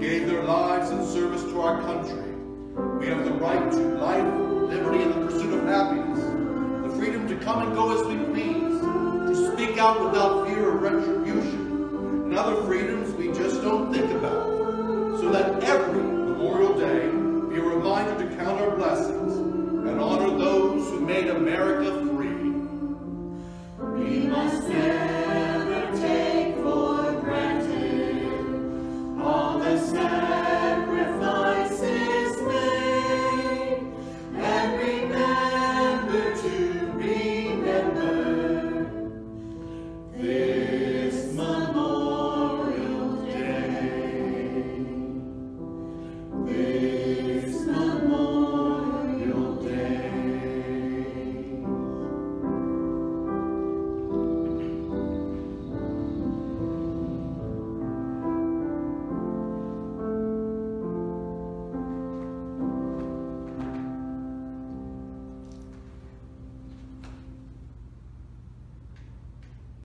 gave their lives in service to our country. We have the right to life, liberty, and the pursuit of happiness, the freedom to come and go as we please, to speak out without fear of retribution, and other freedoms we just don't think about, so that every